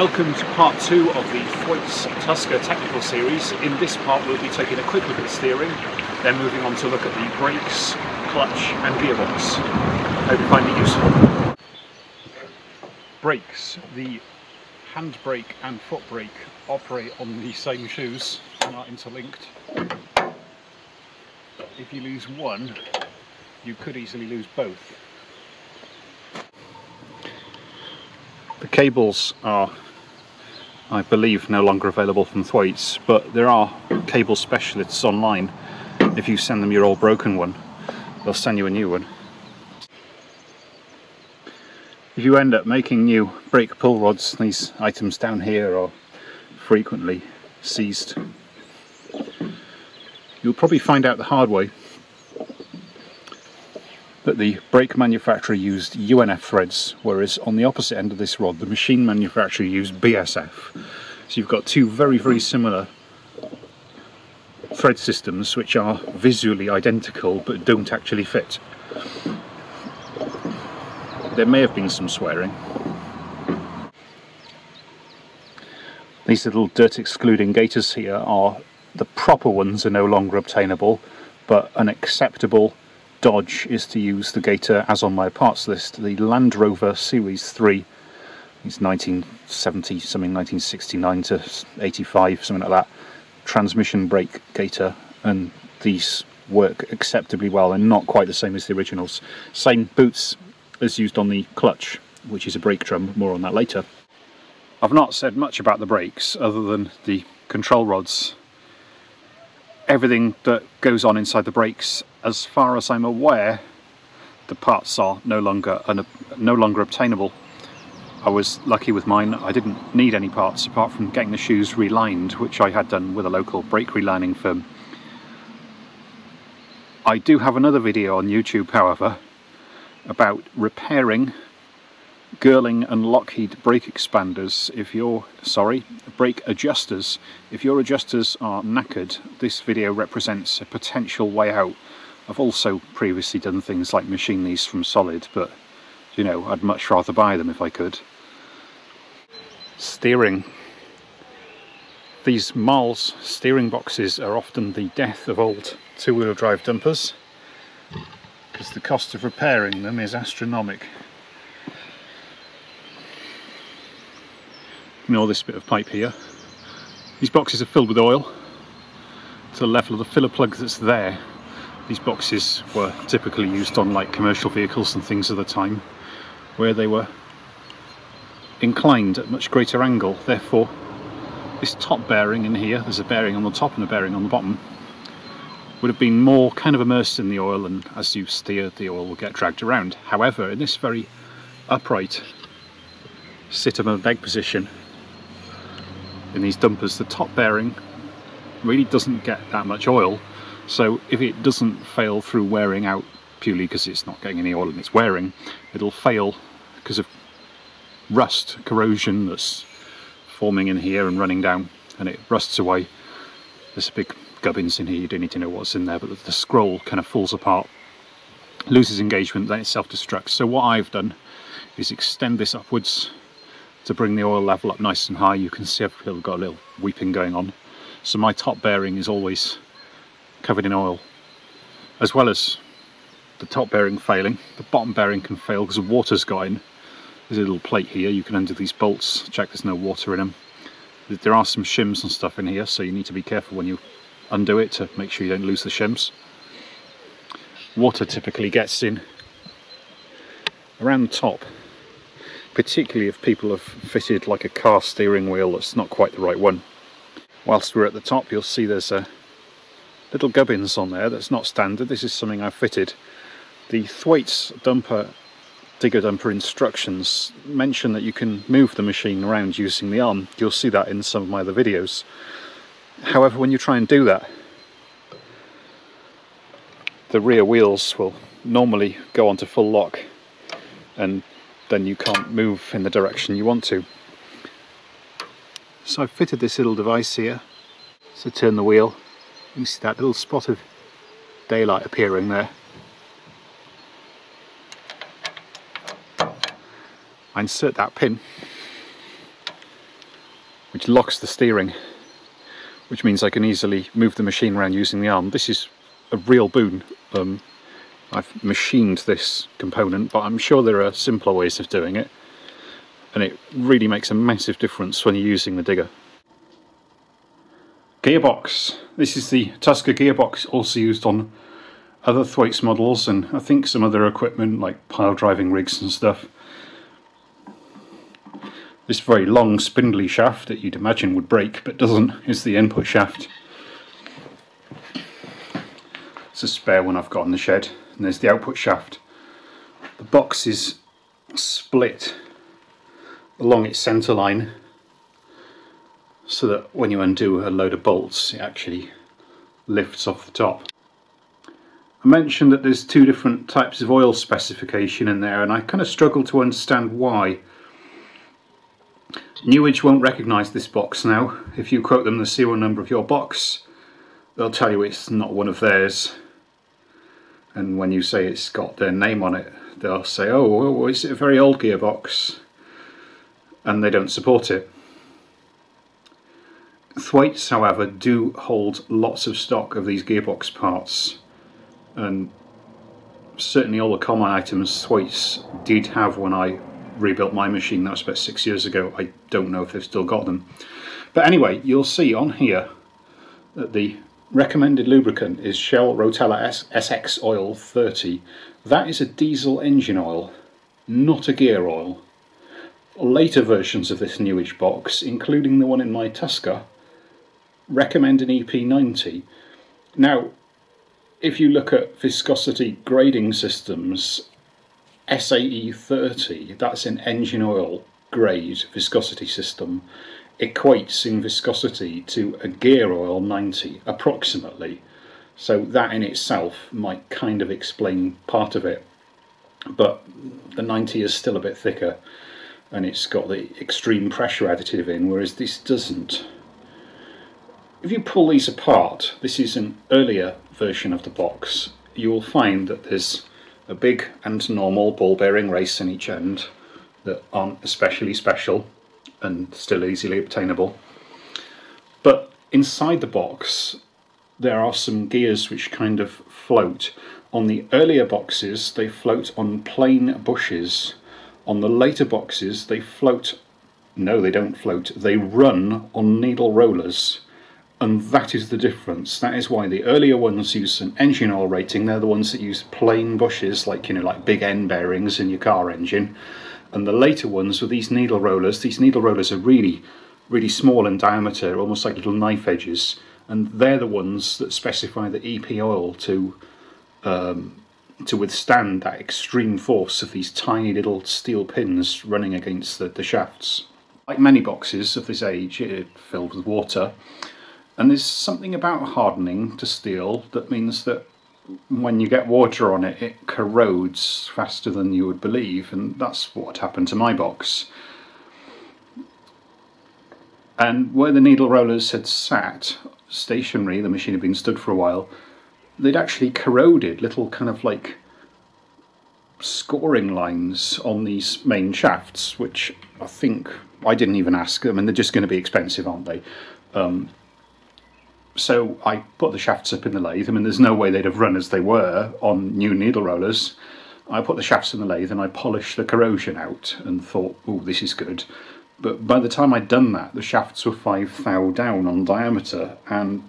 Welcome to part two of the Thwaites Tusker technical series. In this part we'll be taking a quick look at steering, then moving on to look at the brakes, clutch and gearbox. Hope you find it useful. Brakes. The hand brake and foot brake operate on the same shoes and are interlinked. If you lose one, you could easily lose both. The cables are, I believe, no longer available from Thwaites, but there are cable specialists online. If you send them your old broken one, they'll send you a new one. If you end up making new brake pull rods, these items down here are frequently seized. You'll probably find out the hard way that the brake manufacturer used UNF threads, whereas on the opposite end of this rod, the machine manufacturer used BSF. So you've got two very, very similar thread systems which are visually identical but don't actually fit. There may have been some swearing. These little dirt excluding gaiters here are the proper ones are no longer obtainable, but an acceptable Dodge is to use the gaiter as on my parts list. The Land Rover Series 3 It's 1970 something 1969 to 85 something like that transmission brake gaiter, and these work acceptably well and not quite the same as the originals. Same boots as used on the clutch which is a brake drum, more on that later. I've not said much about the brakes other than the control rods everything that goes on inside the brakes as far as I'm aware the parts are no longer no longer obtainable. I was lucky with mine. I didn't need any parts apart from getting the shoes relined which I had done with a local brake relining firm. I do have another video on YouTube however about repairing Girling and Lockheed brake expanders if you're sorry brake adjusters. If your adjusters are knackered this video represents a potential way out. I've also previously done things like machine these from solid but you know I'd much rather buy them if I could. Steering. These Marles steering boxes are often the death of old two-wheel drive dumpers because the cost of repairing them is astronomical ignore this bit of pipe here. These boxes are filled with oil to the level of the filler plug that's there. These boxes were typically used on like commercial vehicles and things of the time where they were inclined at much greater angle. Therefore, this top bearing in here, there's a bearing on the top and a bearing on the bottom, would have been more kind of immersed in the oil and as you steer the oil will get dragged around. However, in this very upright sit above leg position in these dumpers, the top bearing really doesn't get that much oil. So if it doesn't fail through wearing out purely because it's not getting any oil and it's wearing, it'll fail because of rust, corrosion that's forming in here and running down and it rusts away. There's a big gubbins in here, you don't need to know what's in there, but the, scroll kind of falls apart, loses engagement, then it self-destructs. So what I've done is extend this upwards to bring the oil level up nice and high. You can see I've got a little weeping going on. So my top bearing is always covered in oil, as well as the top bearing failing. The bottom bearing can fail because the water's got in. There's a little plate here, you can undo these bolts, check there's no water in them. There are some shims and stuff in here, so you need to be careful when you undo it to make sure you don't lose the shims. Water typically gets in around the top particularly if people have fitted like a car steering wheel that's not quite the right one. Whilst we're at the top you'll see there's a little gubbins on there that's not standard, this is something I've fitted. The Thwaites dumper digger dumper instructions mention that you can move the machine around using the arm. You'll see that in some of my other videos. However, when you try and do that, the rear wheels will normally go onto full lock and then you can't move in the direction you want to. So I've fitted this little device here to turn the wheel. You see that little spot of daylight appearing there. I insert that pin which locks the steering, which means I can easily move the machine around using the arm. This is a real boon. Um, I've machined this component, but I'm sure there are simpler ways of doing it. And it really makes a massive difference when you're using the digger. Gearbox. This is the Tusker gearbox, also used on other Thwaites models and I think some other equipment like pile driving rigs and stuff. This very long spindly shaft that you'd imagine would break but doesn't is the input shaft. It's a spare one I've got in the shed and there's the output shaft. The box is split along its centre line so that when you undo a load of bolts it actually lifts off the top. I mentioned that there's two different types of oil specification in there and I kind of struggle to understand why. Newage won't recognise this box now. If you quote them the serial number of your box they'll tell you it's not one of theirs and when you say it's got their name on it they'll say oh well, is it a very old gearbox and they don't support it. Thwaites, however, do hold lots of stock of these gearbox parts, and certainly all the common items Thwaites did have when I rebuilt my machine, that was about six years ago. I don't know if they've still got them. But anyway, you'll see on here that the recommended lubricant is Shell Rotella SX Oil 30. That is a diesel engine oil, not a gear oil. Later versions of this Newage box, including the one in my Tusker, recommend an EP90. Now, if you look at viscosity grading systems, SAE 30, that's an engine oil grade viscosity system, equates in viscosity to a gear oil 90 approximately. So that in itself might kind of explain part of it. But the 90 is still a bit thicker and it's got the extreme pressure additive in, whereas this doesn't. If you pull these apart, this is an earlier version of the box, you will find that there's a big and normal ball bearing race in each end that aren't especially special and still easily obtainable. But inside the box there are some gears which kind of float. On the earlier boxes they float on plain bushes. On the later boxes they float, no they don't float, they run on needle rollers and that is the difference. That is why the earlier ones use an engine oil rating. They're the ones that use plain bushes, like you know, like big end bearings in your car engine. And the later ones with these needle rollers, these needle rollers are really, really small in diameter, almost like little knife edges. And they're the ones that specify the EP oil to um, to withstand that extreme force of these tiny little steel pins running against the, the shafts. Like many boxes of this age, it filled with water and there's something about hardening to steel that means that when you get water on it, it corrodes faster than you would believe, and that's what happened to my box. And where the needle rollers had sat, stationary, the machine had been stood for a while, they'd actually corroded little kind of like scoring lines on these main shafts, which I think I didn't even ask them, and they're just going to be expensive, aren't they? Um, so I put the shafts up in the lathe. I mean, there's no way they'd have run as they were on new needle rollers. I put the shafts in the lathe and I polished the corrosion out and thought, oh, this is good. But by the time I'd done that, the shafts were 5 thou down on diameter, and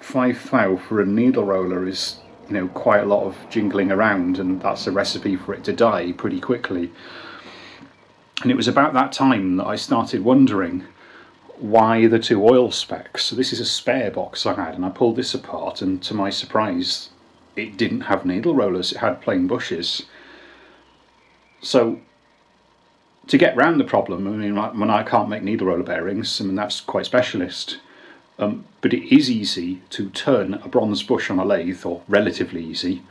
5 thou for a needle roller is, you know, quite a lot of jingling around, and that's a recipe for it to die pretty quickly. And it was about that time that I started wondering why the two oil specs. So this is a spare box I had and I pulled this apart and to my surprise it didn't have needle rollers, it had plain bushes. So to get round the problem, I mean when I can't make needle roller bearings, I mean that's quite specialist. Um, but it is easy to turn a bronze bush on a lathe, or relatively easy,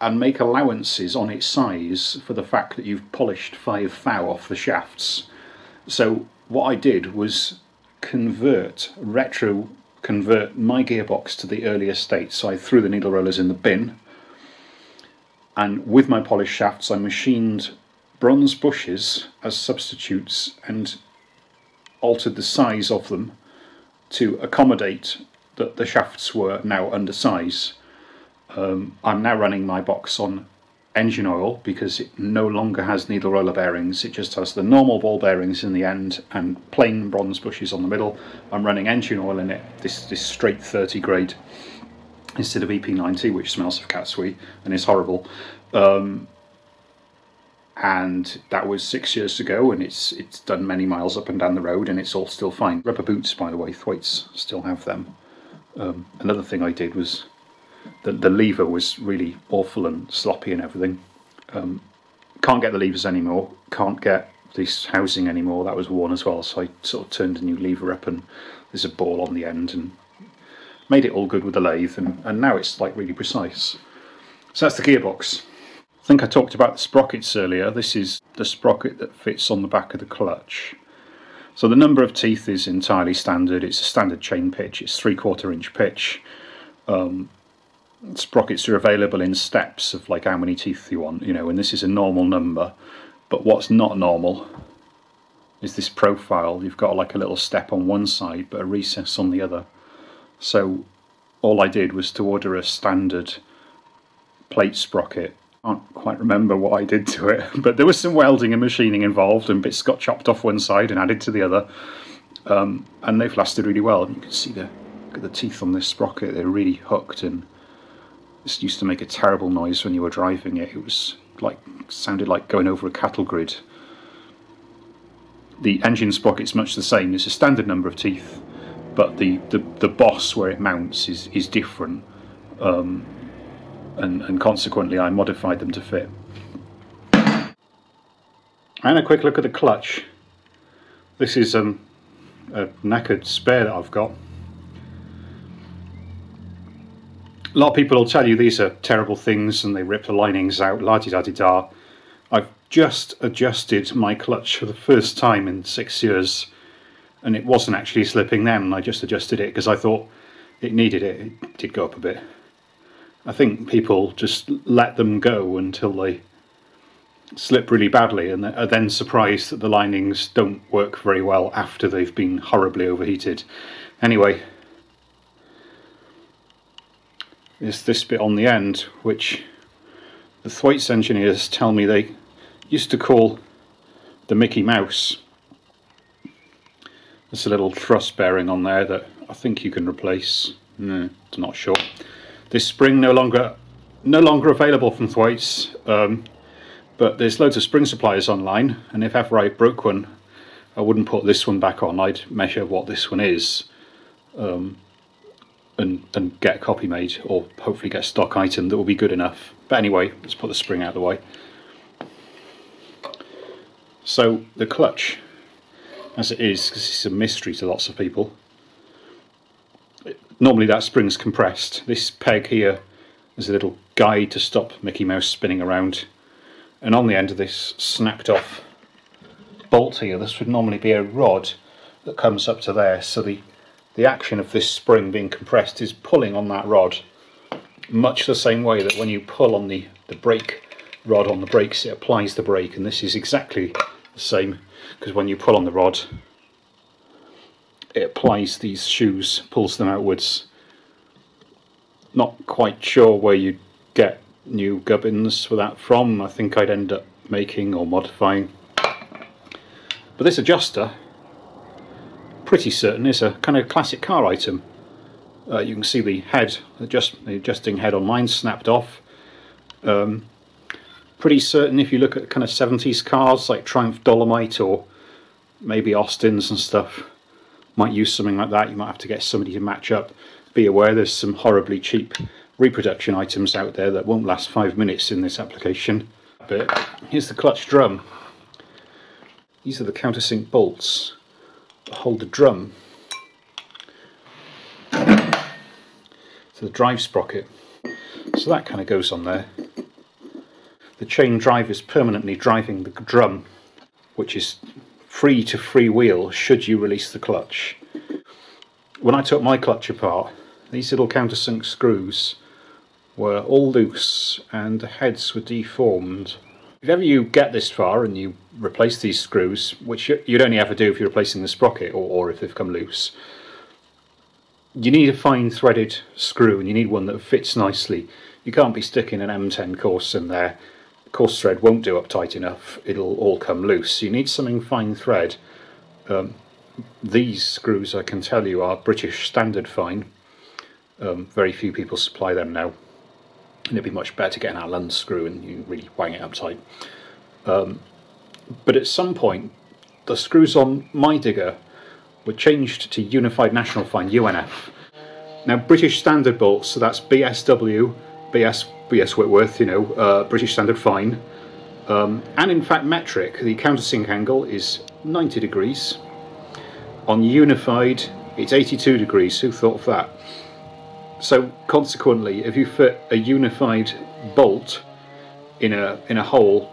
and make allowances on its size for the fact that you've polished 5 thou off the shafts. So what I did was convert, retro convert my gearbox to the earlier state. So I threw the needle rollers in the bin and with my polished shafts I machined bronze bushes as substitutes and altered the size of them to accommodate that the shafts were now undersize. Um, I'm now running my box on engine oil because it no longer has needle roller bearings. It just has the normal ball bearings in the end and plain bronze bushes on the middle. I'm running engine oil in it this, this straight 30 grade instead of EP90 which smells of cat sweet and is horrible. Um, and that was six years ago and it's it's done many miles up and down the road and it's all still fine. Rubber boots by the way Thwaites still have them. Um, another thing I did was the, the lever was really awful and sloppy and everything. Um, can't get the levers anymore, can't get this housing anymore, that was worn as well, so I sort of turned a new lever up and there's a ball on the end and made it all good with the lathe and, and now it's like really precise. So that's the gearbox. I think I talked about the sprockets earlier. This is the sprocket that fits on the back of the clutch. So the number of teeth is entirely standard. It's a standard chain pitch. It's three quarter inch pitch. Um, sprockets are available in steps of like how many teeth you want, you know, and this is a normal number. But what's not normal is this profile. You've got like a little step on one side, but a recess on the other. So all I did was to order a standard plate sprocket. I can't quite remember what I did to it, but there was some welding and machining involved, and bits got chopped off one side and added to the other. Um, and they've lasted really well. You can see the the teeth on this sprocket; they're really hooked and this used to make a terrible noise when you were driving it. It was like sounded like going over a cattle grid. The engine sprocket's much the same. It's a standard number of teeth, but the, the, the boss where it mounts is, is different. Um, and, and consequently I modified them to fit. And a quick look at the clutch. This is um, a knackered spare that I've got. A lot of people will tell you these are terrible things and they rip the linings out, la di da di da. I've just adjusted my clutch for the first time in six years and it wasn't actually slipping then. I just adjusted it because I thought it needed it. It did go up a bit. I think people just let them go until they slip really badly and are then surprised that the linings don't work very well after they've been horribly overheated. Anyway, is this bit on the end, which the Thwaites engineers tell me they used to call the Mickey Mouse. There's a little thrust bearing on there that I think you can replace. I'm not sure. This spring no longer no longer available from Thwaites, um, but there's loads of spring suppliers online, and if ever I broke one, I wouldn't put this one back on. I'd measure what this one is. Um, and, and get a copy made or hopefully get a stock item that will be good enough. But anyway, let's put the spring out of the way. So the clutch, as it is, because it's a mystery to lots of people, normally that spring's compressed. This peg here is a little guide to stop Mickey Mouse spinning around. And on the end of this snapped off bolt here, this would normally be a rod that comes up to there. So the the action of this spring being compressed is pulling on that rod much the same way that when you pull on the, the brake rod on the brakes it applies the brake and this is exactly the same because when you pull on the rod it applies these shoes, pulls them outwards. Not quite sure where you'd get new gubbins for that from, I think I'd end up making or modifying. But this adjuster pretty certain is a kind of classic car item. Uh, you can see the head, adjust, the adjusting head on mine snapped off. Um, pretty certain if you look at kind of 70s cars like Triumph Dolomite or maybe Austins and stuff, might use something like that. You might have to get somebody to match up. Be aware there's some horribly cheap reproduction items out there that won't last five minutes in this application. But here's the clutch drum. These are the countersink bolts hold the drum to the drive sprocket. So that kind of goes on there. The chain drive is permanently driving the drum, which is free to freewheel should you release the clutch. When I took my clutch apart, these little countersunk screws were all loose and the heads were deformed If ever you get this far and you replace these screws, which you'd only ever do if you're replacing the sprocket or, or if they've come loose, you need a fine threaded screw and you need one that fits nicely. You can't be sticking an M10 coarse in there. Coarse thread won't do up tight enough, it'll all come loose. You need something fine thread. Um, these screws, I can tell you, are British standard fine. Um, very few people supply them now. And it'd be much better to get an Allen screw and you really wang it up tight. Um, but at some point, the screws on my digger were changed to Unified National Fine, UNF. Now, British Standard bolts, so that's BSW, BS, BS Whitworth, you know, uh, British Standard Fine, um, and in fact metric, the countersink angle is 90 degrees. On Unified, it's 82 degrees, who thought of that? So consequently, if you fit a unified bolt in a in a hole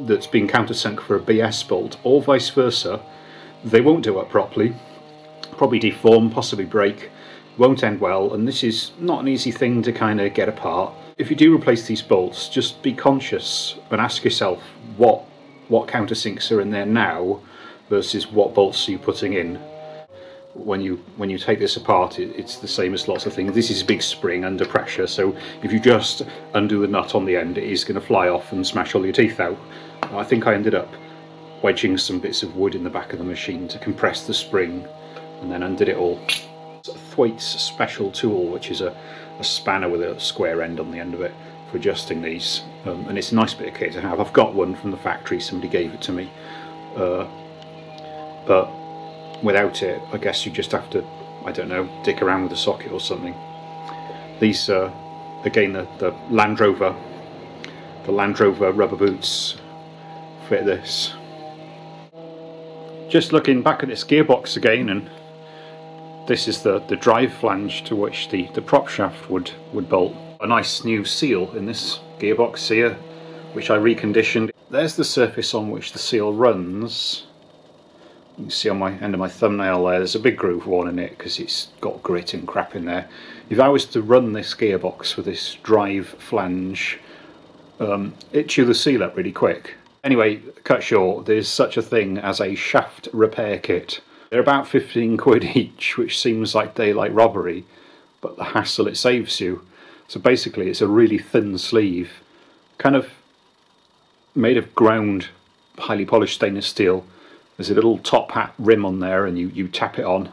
that's been countersunk for a BS bolt, or vice versa, they won't do it properly, probably deform, possibly break, won't end well, and this is not an easy thing to kind of get apart. If you do replace these bolts, just be conscious and ask yourself what what countersinks are in there now versus what bolts are you putting in. When you when you take this apart, it, it's the same as lots of things. This is a big spring under pressure, so if you just undo the nut on the end, it is going to fly off and smash all your teeth out. I think I ended up wedging some bits of wood in the back of the machine to compress the spring and then undid it all. Thwaites special tool which is a, a, spanner with a square end on the end of it for adjusting these um, and it's a nice bit of kit to have. I've got one from the factory, somebody gave it to me uh, but without it I guess you just have to, I don't know, dick around with a socket or something. These, uh, again the, the Land Rover, the Land Rover rubber boots fit this just looking back at this gearbox again and this is the, the drive flange to which the, the prop shaft would, would bolt. A nice new seal in this gearbox here which I reconditioned. There's the surface on which the seal runs. You can see on my end of my thumbnail there, there's a big groove worn in it because it's got grit and crap in there. If I was to run this gearbox with this drive flange, um, it'd chew the seal up really quick. Anyway, cut short, there's such a thing as a shaft repair kit. They're about 15 quid each, which seems like daylight robbery, but the hassle it saves you. So basically it's a really thin sleeve, kind of made of ground, highly polished stainless steel. There's a little top hat rim on there and you, you tap it on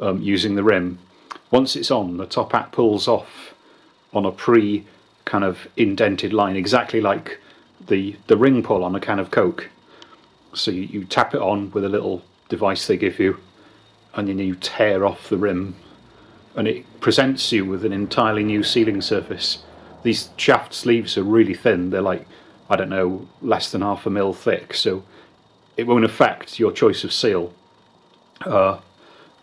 um, using the rim. Once it's on, the top hat pulls off on a pre kind of indented line, exactly like the, the ring pull on a can of Coke. So you, you tap it on with a little device they give you and then you tear off the rim and it presents you with an entirely new sealing surface. These shaft sleeves are really thin, they're like, I don't know, less than half a mil thick, so it won't affect your choice of seal. Uh,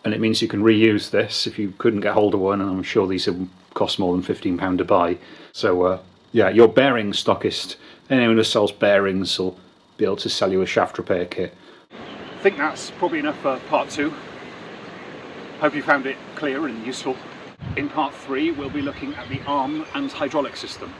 and it means you can reuse this if you couldn't get hold of one, and I'm sure these will cost more than £15 to buy. So, uh, yeah, your bearing stockist anyone who sells bearings will be able to sell you a shaft repair kit. I think that's probably enough for part two. Hope you found it clear and useful. In part three, we'll be looking at the arm and hydraulic system.